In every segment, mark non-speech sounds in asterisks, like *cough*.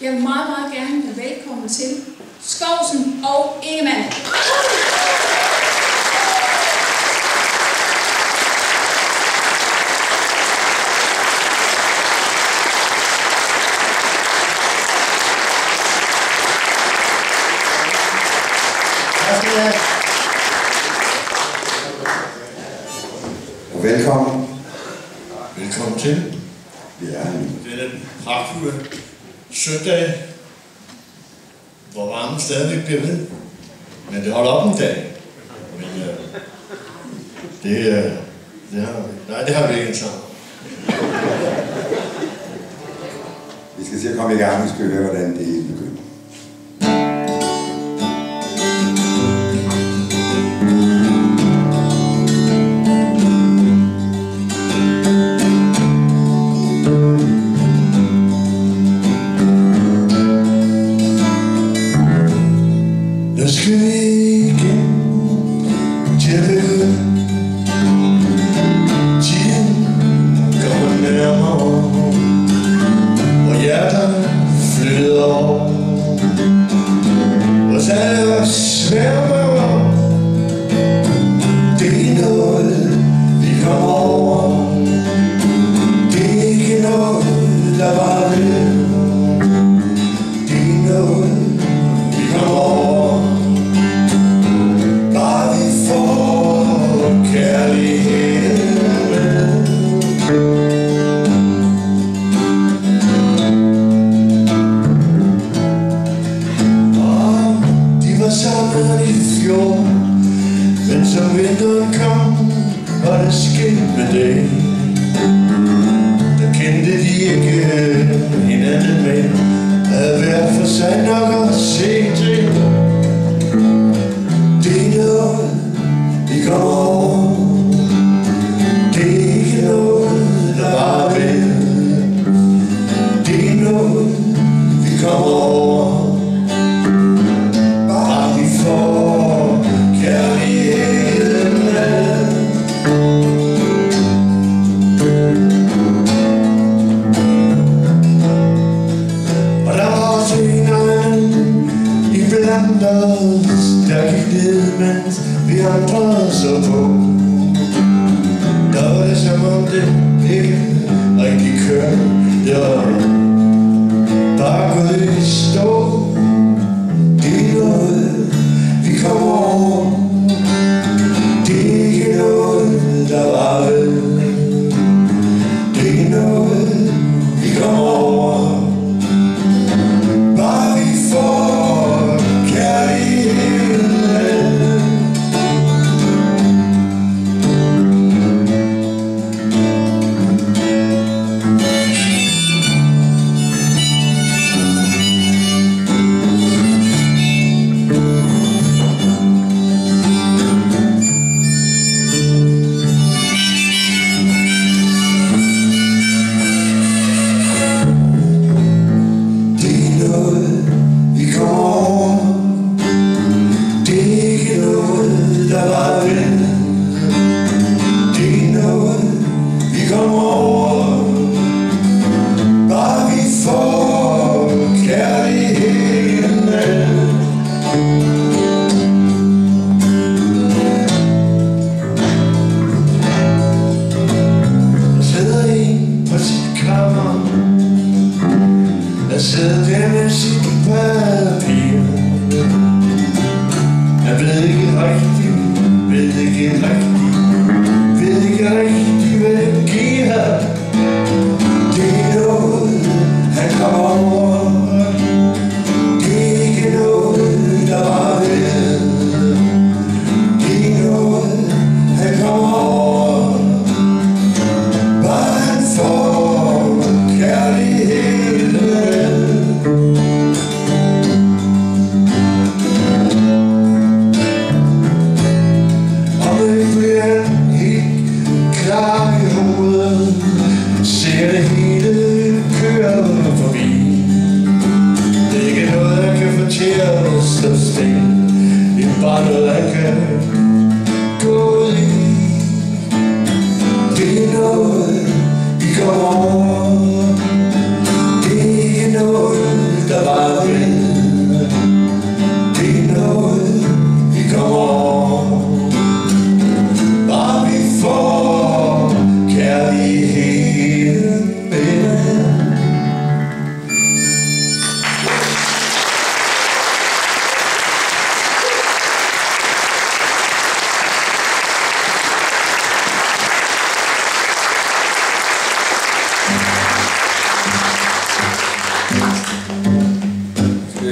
Jeg vil meget, meget gerne være velkommen til Skovsen og Ingemann. søndage, hvor varmen stadigvæk bliver ved. Men det holder op en dag. Men øh, det, øh, det, har vi. Nej, det har vi ikke sammen. vi skal se at komme i gang, vi skal høre, hvordan det begynder.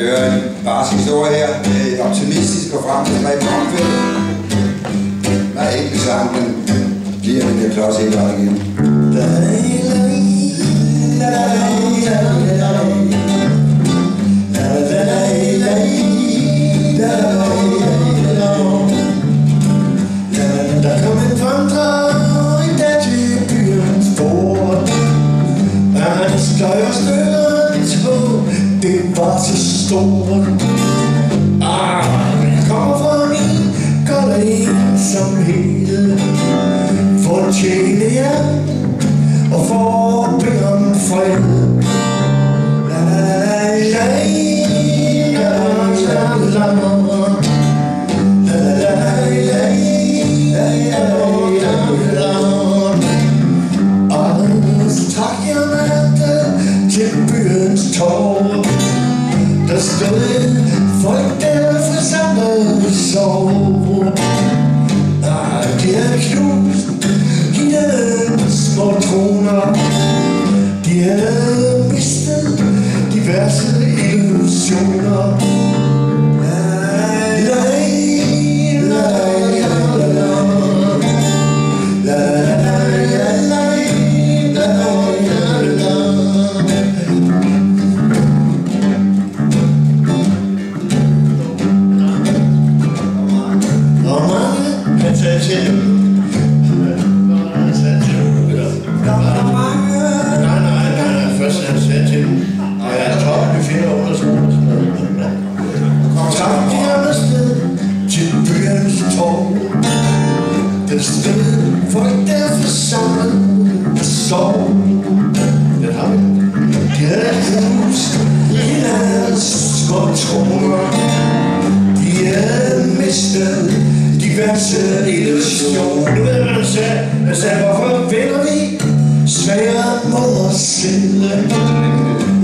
Høre en barsk historie her. med Et optimistisk og fremtidsdrevet omkvæd. Der er ikke samme, men bliver den der klods helt vejen igen. Der stor så. Ah, jeg kommer fra min kolde ensomhed. For at tjene jer og for at bede om fred. La la la la la la la soul. Der er det knust hinandens patroner. De havde diverse illusioner. attention. Diverse illusion Du ved, hvad han sagde? Han sagde, hvorfor vinder vi svære mod os selv?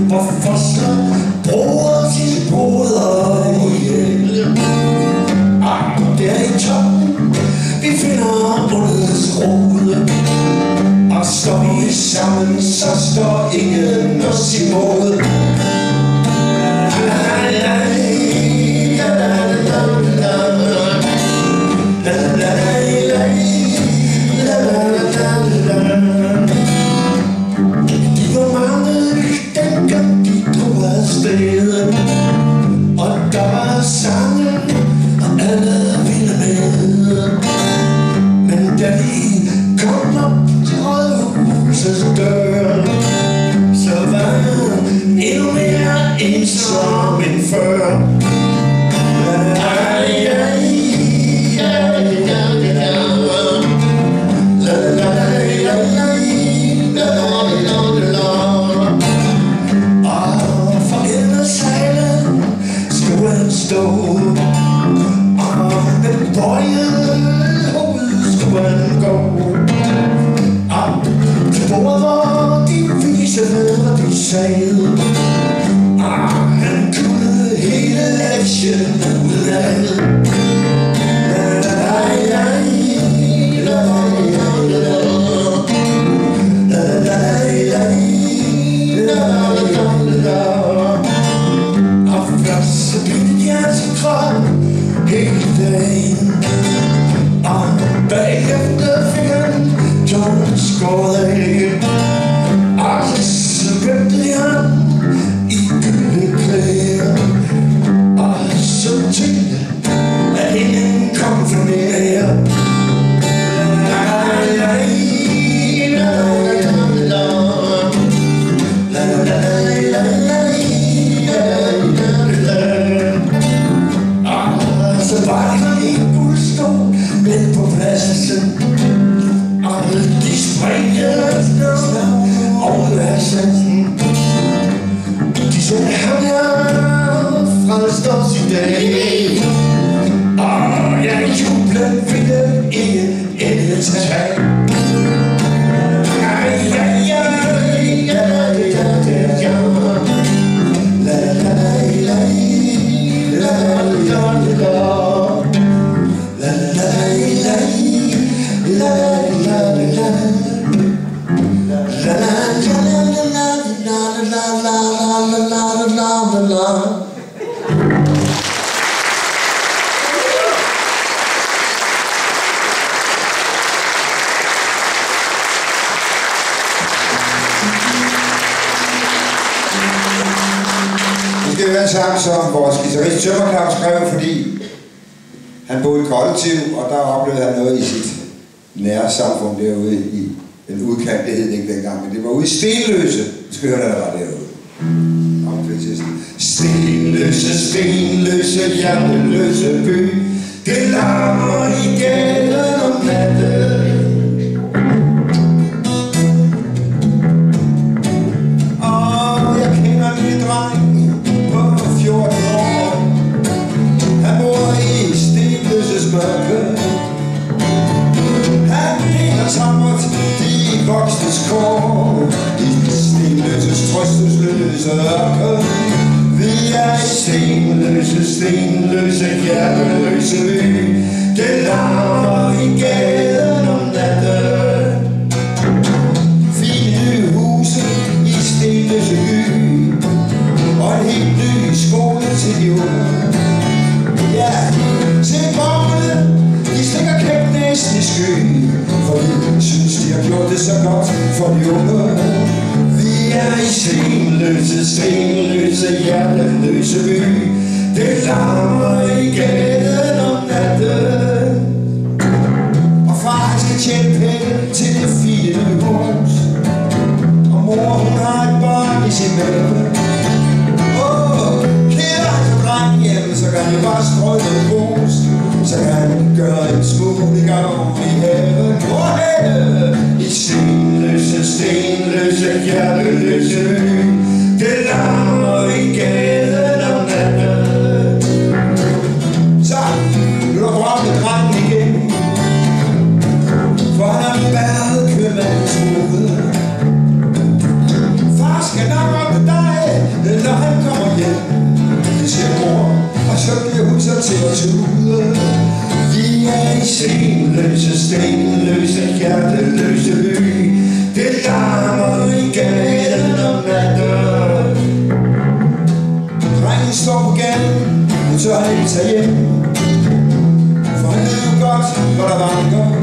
Hvorfor slår bruger sin broder ihjel? Ah, det er i toppen, vi finder bundets rode. Og står vi sammen, så står ingen os imod. stove on the boiling holes to and go up to over the vision of the sail. hersenen, allen die springen snel, alle hersenen, die zijn hangen van het stadsidee. Ah, jij jubelen vinden in, in het. Vores skrev, fordi han boede i kollektiv, og der oplevede han noget i sit nære samfund derude i den udkant, det hed det ikke dengang, men det var ude i Stenløse. Du skal høre, der var derude. Om. Stenløse, stenløse, hjerteløse by Det larmer i gaden om natten voksnes kår. I Stenløses trøstesløse ørken. Vi er i stenløse, stenløse, hjerteløse ø Det larmer i gaden om natten Fine huse i Stenløse by. Og en helt ny skole til de unge. Ja, til borgerne, de stikker kæmpe næsten i skyen har gjort det så godt for de unge. Vi er i stenløse, stenløse, hjerteløse by Det larmer i gaden om natten Og far han skal tjene penge til det fine hus. Og mor hun har et barn i sin mave. Åh, kære for dreng hjemme, så kan han bare strøge noget grus. Så kan han gøre en smule gavn i haven. Hvor i stenløse, stenløse, hjerteløse by Det larmer i gaden om natten Så, nu er der frem med drengen igen. For han har været købmandens hoved. Far skal nok op med dig, når han kommer hjem. Det siger mor, og så bliver hun så til at tude. Er i stenløse, stenløse, hjerteløse by Det larmer i gaden om natten Drengen står på gaden, hun tør ikke tage hjem. For han ved godt, hvor der vanker.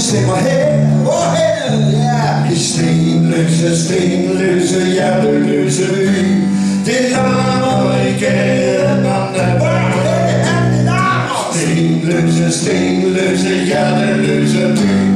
stemmer her, oh her, ja. I stenløse, stenløse, hjerteløse by, det larmer i gaderne. Stenløse, stenløse, hjerteløse by,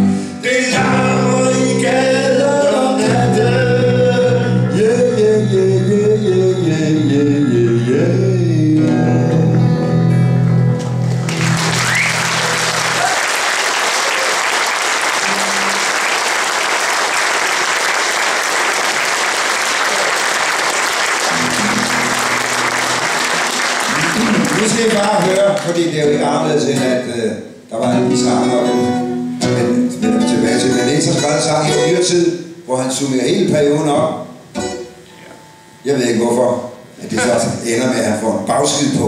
det ender med, at han får en bagskid på,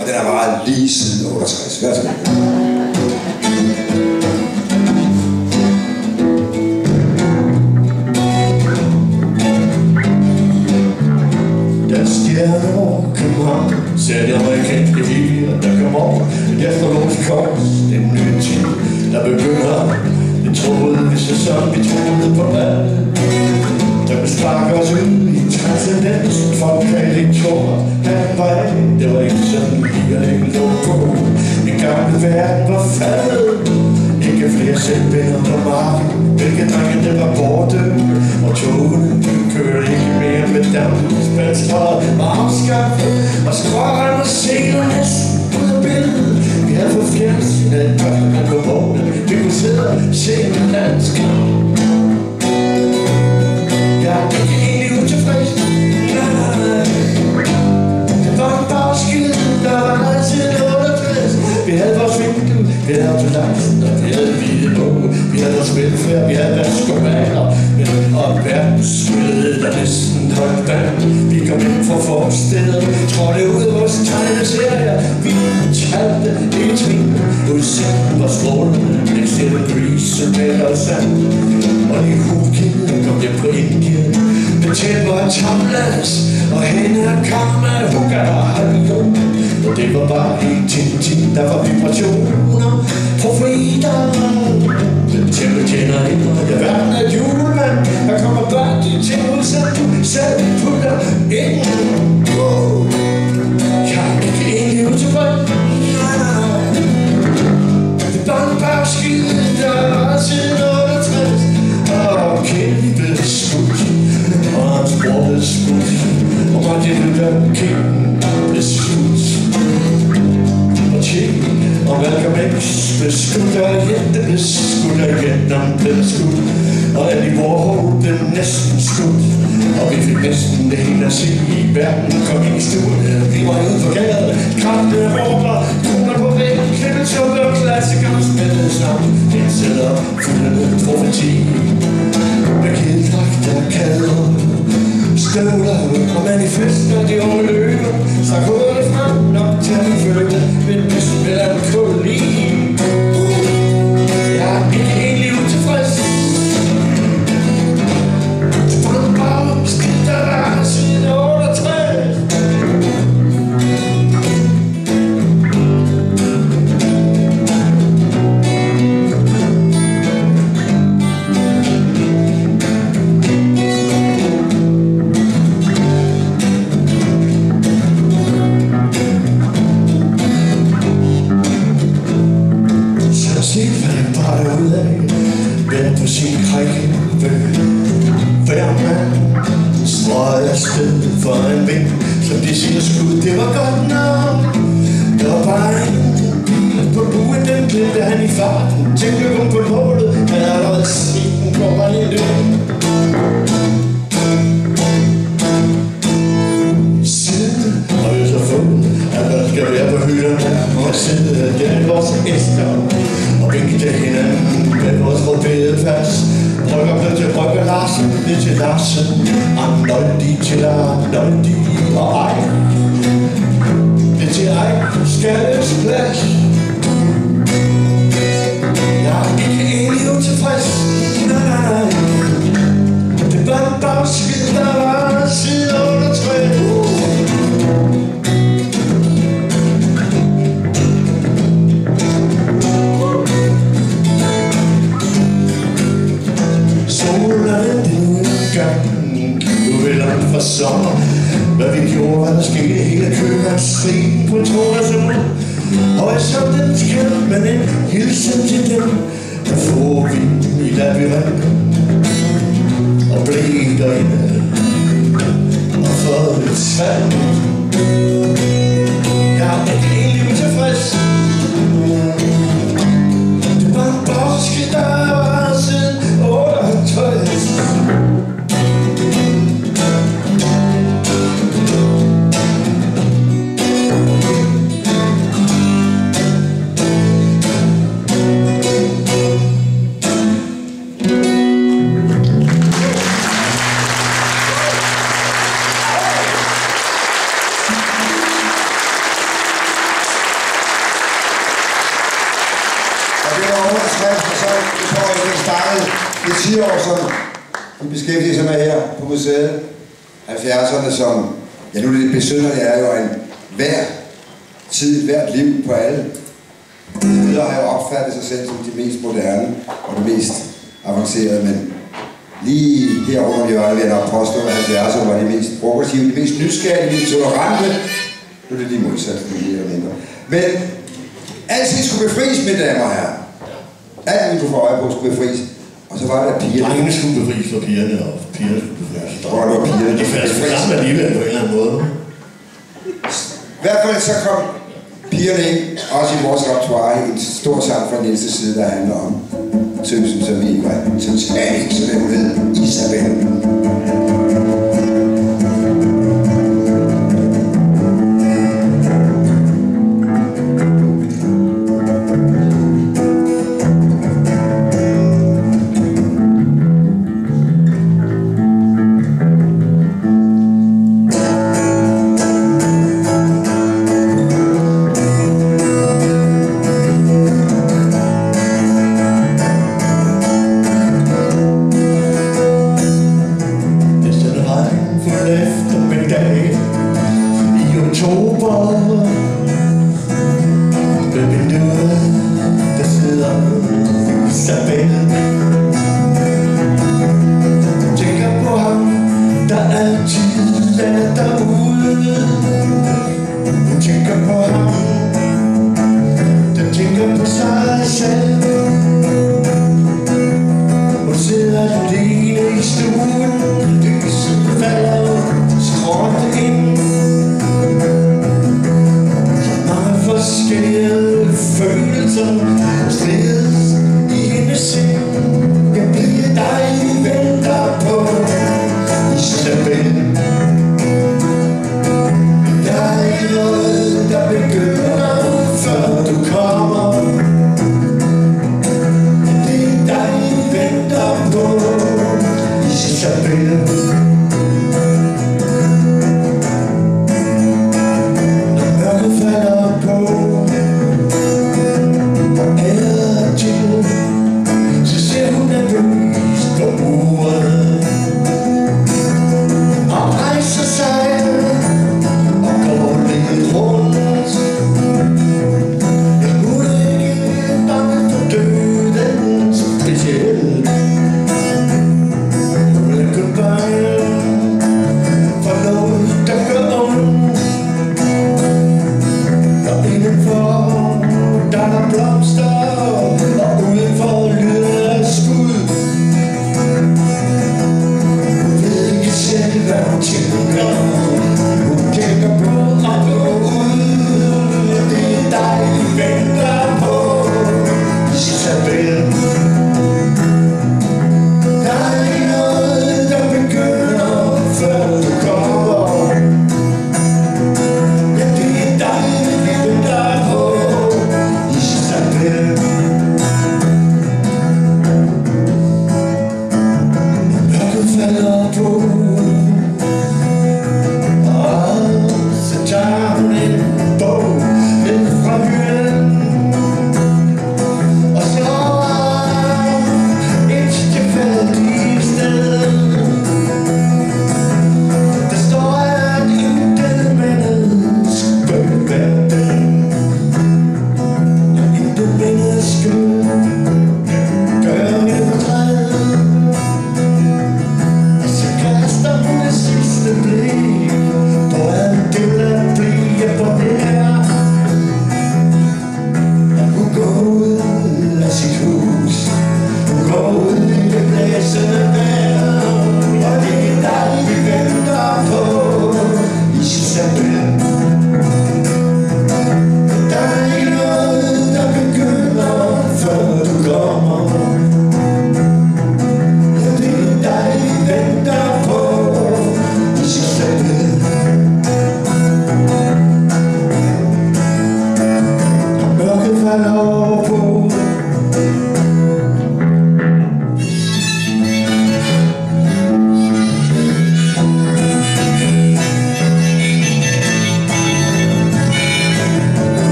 og den har varet lige siden 68. Værsgo. Da ser de amerikanske piger, der kommer over en efterlåst kors. Det er en ny tid, der begynder. Vi troede, vi så sådan, vi troede på alt. Der vil sparke os ud i transcendens. Folk kan han var ikke, Det var ikke sådan, lige at ikke lå på. En gamle verden var faldet. Ikke flere selvbinder på marken Hvilke drenge det var borte Og togene de kørte ikke mere med dampspandstræet Var afskaffet Og skråren og seler næsten ud af billedet Vi havde fået fjernsynet et par på vognen Vi kunne sidde og se en landskamp der var altid noget at glædes Vi havde vores vinkel, vi havde ambulancen og vi havde hvide bog Vi havde vores velfærd, vi havde vaskomater Og verdensmødet, der næsten holdt vand. Vi kom ind fra forstedet, trådte ud af vores tegneserier. Vi talte i trin, udsigten var strålende. Excel Grease, med og sand Og i hukende kom jeg på Indien. Betalt var en tamlas Og hende er karma, hugger og halvjon Og det var bare helt tintin Der var vibrationer på frider Den tæppe tjener ind Og jeg verden er julemand. Der kommer bare de til udsat, ud Som du selv putter ind. Og Martin Luther King blev skudt Og Che og Malcolm X blev skudt Og Jette blev skudt Og Vietnam blev skudt Og Andy Warhol blev næsten skudt Og vi fik næsten det hele at se i verden Kom ind i stuen, vi var ude for gaden Kraften af råber, kroner på væggen Klippeltuppe og klassikere spillede sammen Den sætter fuglene profeti Støvler og manifester De unge der i vores æsker Og vinke til hinanden med vores rødbede pas Rykker ned til Rykker Larsen, ned til Larsen Arnoldi til Arnoldi og ej Det til ej skades plads Jeg er ikke egentlig utilfreds Nej, nej, nej Det var en bagskidt, der var sommer. Hvad vi gjorde, hvad der skete Hele købmandsstriden på Torresund Horisontens kæld Men en hilsen til dem Der får vinden i labyrinten Og blev derinde. Og fået et salg. Jeg er ikke egentlig utilfreds. 70'erne, som, ja nu er det besynderlige, er jo en hver tid, hvert liv på alle. Videre har jo opfattet sig selv som de mest moderne og de mest avancerede, men lige her rundt om hjørnet vil jeg nok påstå, at 70'erne var de mest progressive, de mest nysgerrige, de mest tolerante. Nu er det lige modsat, mere eller mindre. Men alting skulle befries, mine damer og herrer. Alt, vi kunne få øje på, skulle befries. Og så var der piger. Drengene skulle befries for pigerne, og pigerne skulle befries. Der var der pigerne. De faldt alligevel på en eller anden måde. I hvert fald så kom pigerne ind, også i vores repertoire, en stor sang fra Nielses side, der handler om tømsen, som vi var, som spanning, så den hed Isabel.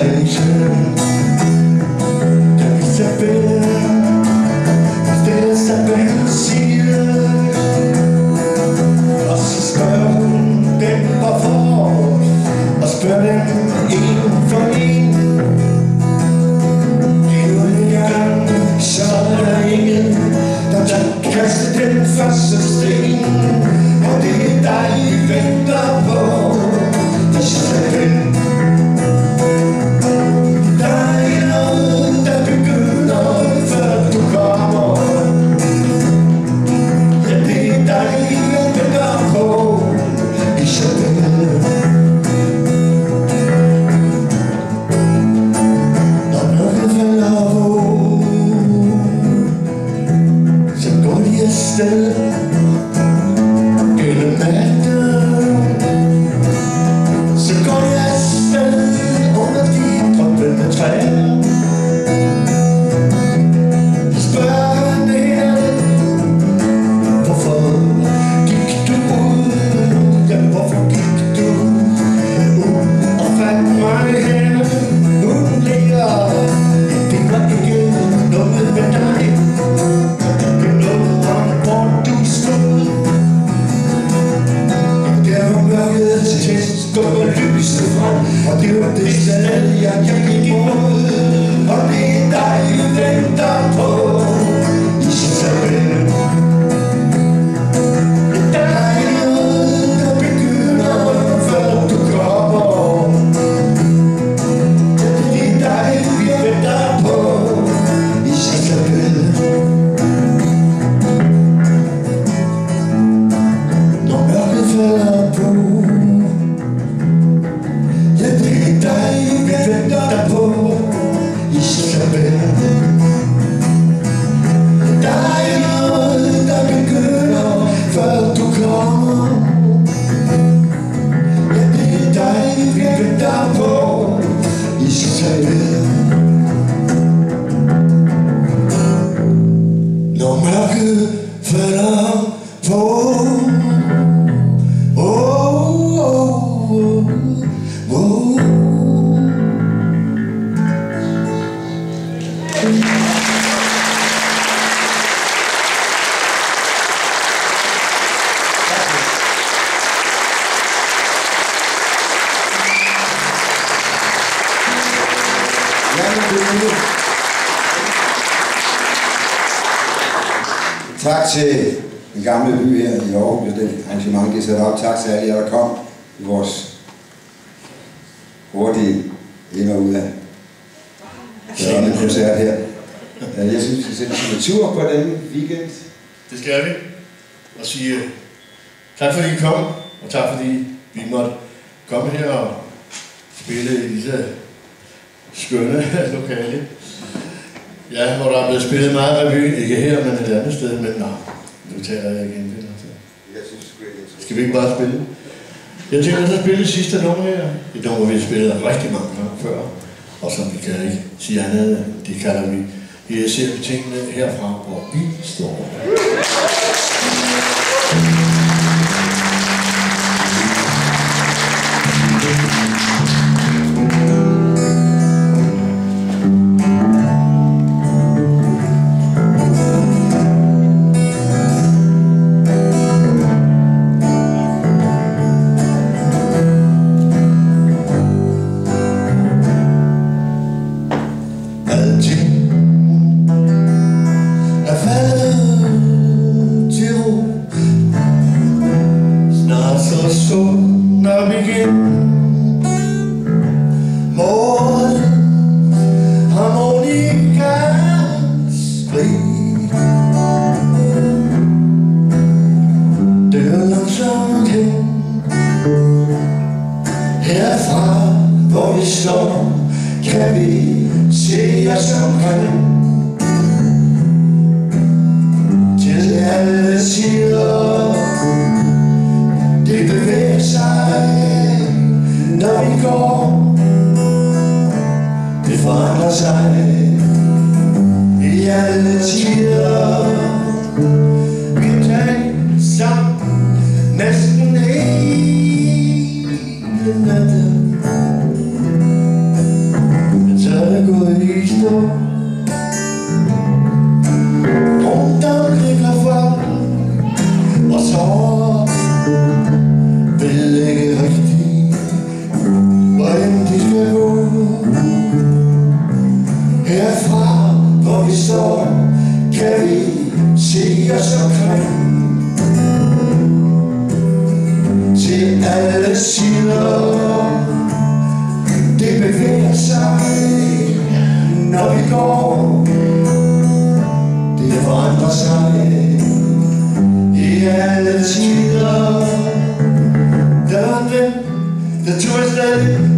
Ind i alle jer, der kom i vores hurtige ind og ud af dørene koncert her. Jeg synes, vi skal sætte signatur på denne weekend. Det skal vi. Og sige øh, tak fordi I kom, og tak fordi vi måtte komme her og spille i disse skønne *laughs* lokale. Ja, hvor der er blevet spillet meget revy, ikke her, men et andet sted, men nej, nu taler jeg igen. Altså. Jeg synes, sgu ikke, skal vi ikke bare spille? Jeg tænker, at så spille det sidste nummer her. Et nummer, vi har spillet rigtig mange gange før, og som vi kan ikke sige andet, det kalder vi vi ser tingene herfra, hvor vi står. Thank you. Herfra hvor vi står Kan vi se os omkring til alle sider. Det bevæger sig, når vi går Det forandrer sig i alle tider. The tourist then